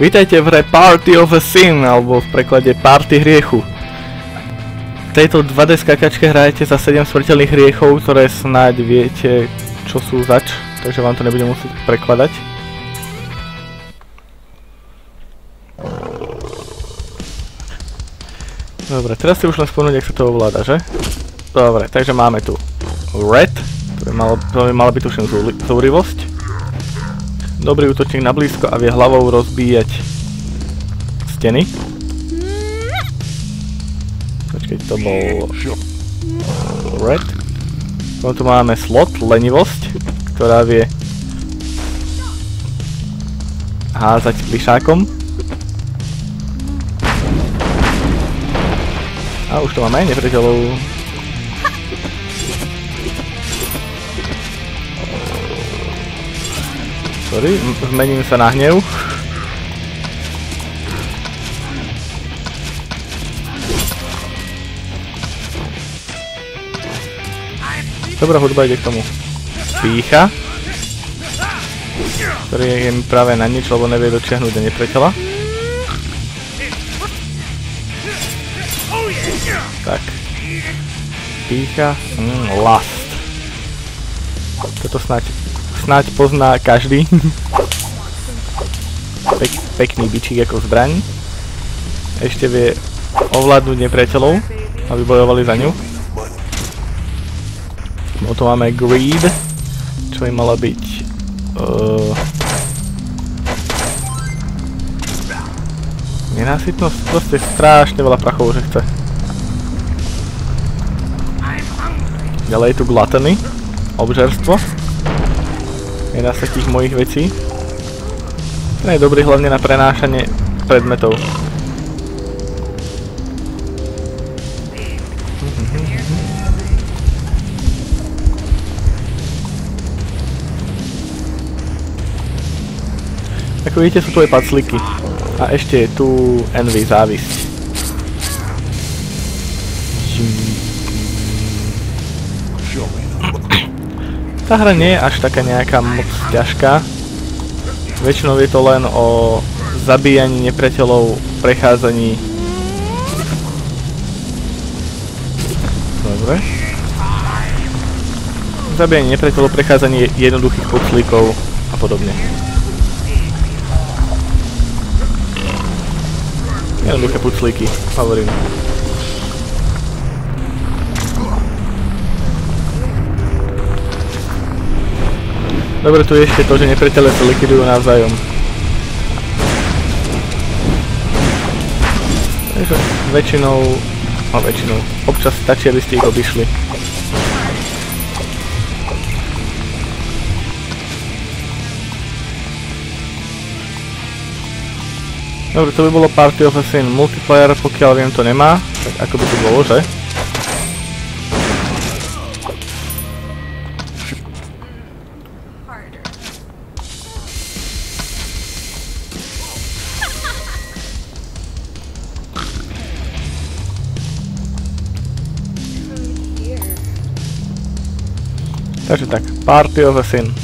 Vítajte v hre Party of a Sin, alebo v preklade Party hriechu. V tejto 2D skakačke hrajete za 7 smrteľných hriechov, ktoré snáď viete, čo sú zač, takže vám to nebudem musieť prekladať. Dobre, teraz si už len spomenúť, jak sa to ovláda, že? Dobre, takže máme tu Red, ktoré by mala byť tuším zúrivosť. Dobrý útočník na blízko a vie hlavou rozbíjať steny. Počkej, to bol Red. Potom tu máme slot, lenivosť, ktorá vie házať plišákom. A už to máme aj nepriateľov. Sorry, zmením sa na hnev. Dobrá hudba ide k tomu. Pícha. Ktorý je mi práve na nič, lebo nevie dočiahnuť do nepriateľa. Tak. Pícha. Mm, last. Toto snáď, snáď pozná každý. Pek, pekný bičík ako zbraň. Ešte vie ovládnuť nepriateľov, aby bojovali za ňu. Potom máme Greed, čo by mala byť... Uh, nenásytnosť, proste strašne veľa prachov, že chce. Ďalej je tu gluttony, obžerstvo. Jedna z takých mojich vecí. Ten je dobrý hlavne na prenášanie predmetov. Ako vidíte sú tu aj pacliky. A ešte je tu Envy, závisť. Tá hra nie je až taká nejaká moc ťažká. Väčšinou je to len o zabíjaní nepriateľov, prechádzaní. Dobre. Zabíjanie nepriateľov, prechádzanie jednoduchých puclíkov a podobne. Jednoduché puclíky, hovorím. Dobre, tu je ešte to, že nepriateľe sa likvidujú navzájom. Takže väčšinou, no väčšinou, občas stačí, aby ste ich obišli. Dobre, to by bolo Party of Assassin multiplayer, pokiaľ viem to nemá, tak ako by to bolo, že? Takže tak, Party of a Sin.